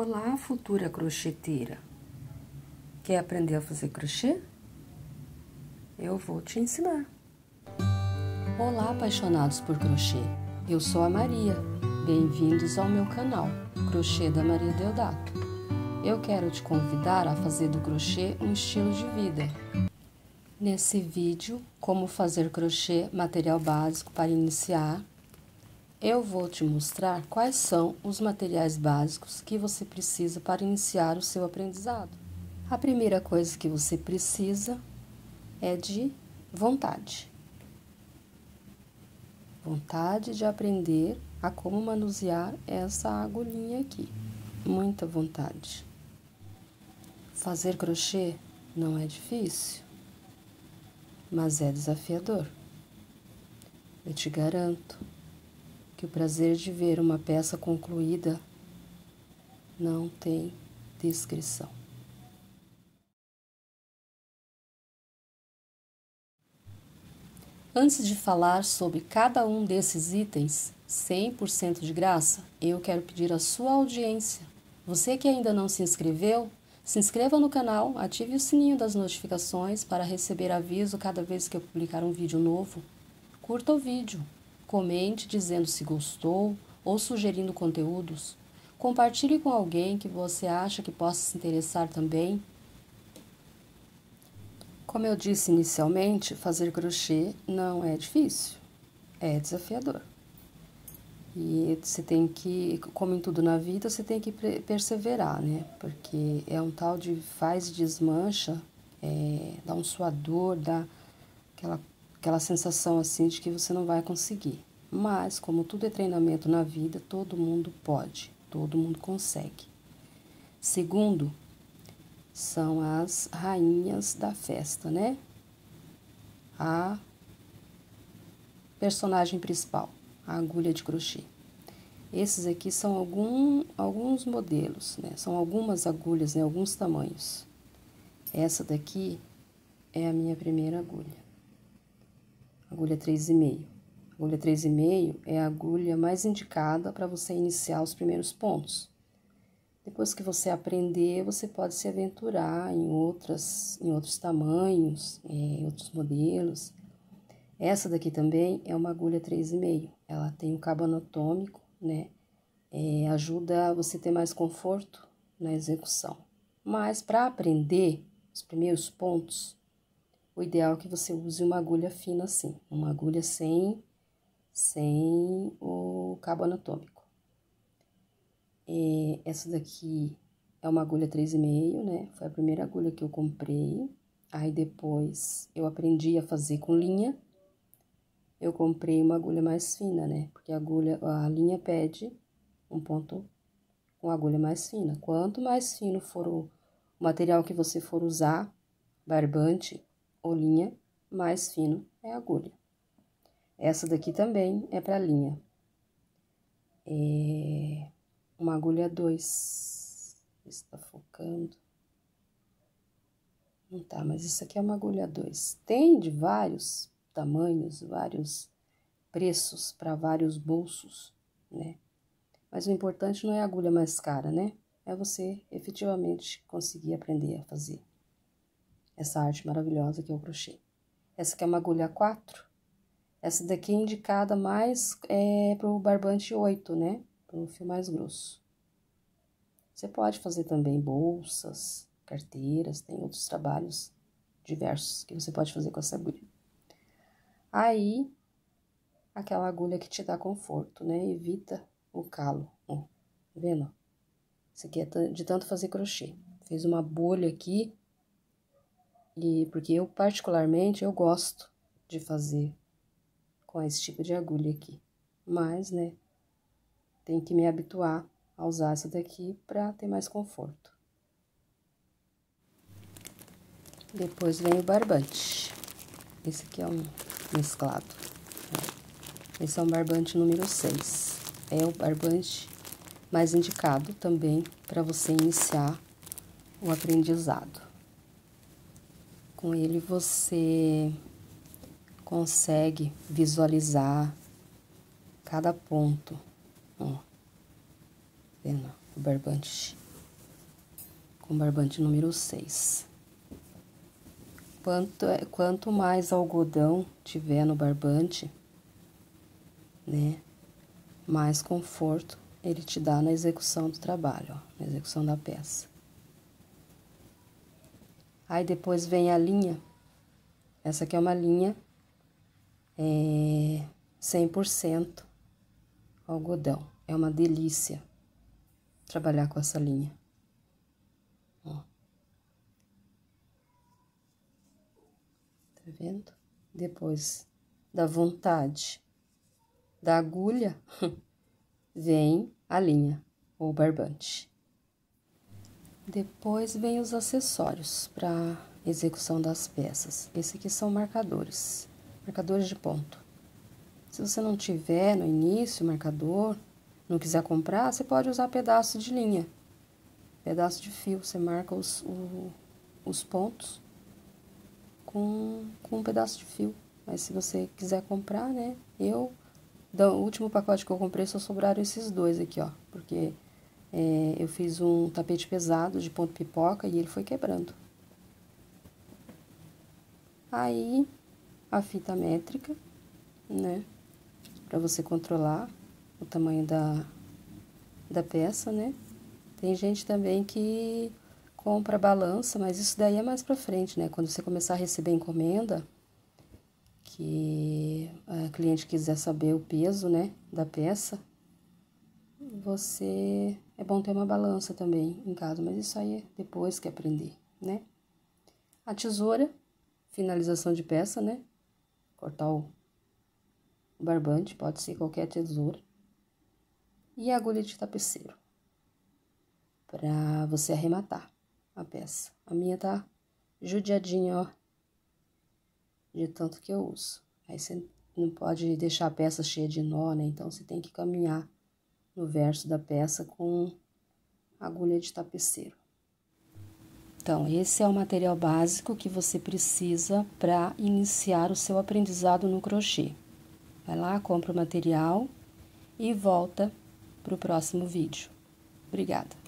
Olá, futura crocheteira. Quer aprender a fazer crochê? Eu vou te ensinar. Olá, apaixonados por crochê. Eu sou a Maria. Bem-vindos ao meu canal, Crochê da Maria Deodato. Eu quero te convidar a fazer do crochê um estilo de vida. Nesse vídeo, como fazer crochê material básico para iniciar, eu vou te mostrar quais são os materiais básicos que você precisa para iniciar o seu aprendizado. A primeira coisa que você precisa é de vontade. Vontade de aprender a como manusear essa agulhinha aqui. Muita vontade. Fazer crochê não é difícil, mas é desafiador. Eu te garanto que o prazer de ver uma peça concluída não tem descrição. Antes de falar sobre cada um desses itens 100% de graça, eu quero pedir a sua audiência. Você que ainda não se inscreveu, se inscreva no canal, ative o sininho das notificações para receber aviso cada vez que eu publicar um vídeo novo. Curta o vídeo, Comente dizendo se gostou ou sugerindo conteúdos. Compartilhe com alguém que você acha que possa se interessar também. Como eu disse inicialmente, fazer crochê não é difícil, é desafiador. E você tem que, como em tudo na vida, você tem que perseverar, né? Porque é um tal de faz e desmancha, é, dá um suador, dá aquela aquela sensação assim de que você não vai conseguir. Mas, como tudo é treinamento na vida, todo mundo pode, todo mundo consegue. Segundo, são as rainhas da festa, né? A personagem principal, a agulha de crochê. Esses aqui são algum, alguns modelos, né? São algumas agulhas, né? Alguns tamanhos. Essa daqui é a minha primeira agulha agulha 3,5. Agulha 3,5 é a agulha mais indicada para você iniciar os primeiros pontos. Depois que você aprender, você pode se aventurar em, outras, em outros tamanhos, em outros modelos. Essa daqui também é uma agulha 3,5. Ela tem um cabo anatômico, né? É, ajuda você ter mais conforto na execução. Mas para aprender os primeiros pontos, o ideal é que você use uma agulha fina assim, uma agulha sem, sem o cabo anatômico. É, essa daqui é uma agulha 3,5, né? Foi a primeira agulha que eu comprei. Aí depois eu aprendi a fazer com linha. Eu comprei uma agulha mais fina, né? Porque a agulha, a linha pede um ponto com agulha mais fina. Quanto mais fino for o material que você for usar, barbante, ou linha, mais fino é agulha. Essa daqui também é para linha. É uma agulha 2. Está focando. Não tá, mas isso aqui é uma agulha 2. Tem de vários tamanhos, vários preços para vários bolsos, né? Mas o importante não é a agulha mais cara, né? É você efetivamente conseguir aprender a fazer essa arte maravilhosa que é o crochê. Essa aqui é uma agulha 4. Essa daqui é indicada mais é, para o barbante 8, né? Para um fio mais grosso. Você pode fazer também bolsas, carteiras, tem outros trabalhos diversos que você pode fazer com essa agulha. Aí, aquela agulha que te dá conforto, né? Evita o calo, ó. Tá vendo? Isso aqui é de tanto fazer crochê. Fez uma bolha aqui, e porque eu, particularmente, eu gosto de fazer com esse tipo de agulha aqui. Mas, né, tem que me habituar a usar essa daqui para ter mais conforto. Depois vem o barbante. Esse aqui é um mesclado. Esse é um barbante número 6. É o barbante mais indicado também para você iniciar o aprendizado. Com ele você consegue visualizar cada ponto. Ó, vendo? O barbante com barbante número 6. Quanto, é, quanto mais algodão tiver no barbante, né, mais conforto ele te dá na execução do trabalho, ó, na execução da peça. Aí depois vem a linha. Essa aqui é uma linha é, 100% algodão. É uma delícia trabalhar com essa linha. Ó. Tá vendo? Depois da vontade da agulha, vem a linha ou barbante. Depois vem os acessórios para execução das peças. Esse aqui são marcadores, marcadores de ponto. Se você não tiver no início marcador, não quiser comprar, você pode usar pedaço de linha, pedaço de fio. Você marca os, o, os pontos com, com um pedaço de fio. Mas se você quiser comprar, né? Eu, do último pacote que eu comprei, só sobraram esses dois aqui, ó. Porque é, eu fiz um tapete pesado de ponto pipoca e ele foi quebrando. Aí, a fita métrica, né? Pra você controlar o tamanho da, da peça, né? Tem gente também que compra balança, mas isso daí é mais pra frente, né? Quando você começar a receber encomenda, que a cliente quiser saber o peso, né, da peça, você é bom ter uma balança também em casa, mas isso aí é depois que aprender, né? A tesoura, finalização de peça, né? Cortar o barbante, pode ser qualquer tesoura e a agulha de tapeceiro para você arrematar a peça. A minha tá judiadinha, ó, de tanto que eu uso. Aí você não pode deixar a peça cheia de nó, né? Então você tem que caminhar no verso da peça com agulha de tapeceiro. Então, esse é o material básico que você precisa para iniciar o seu aprendizado no crochê. Vai lá, compra o material e volta para o próximo vídeo. Obrigada!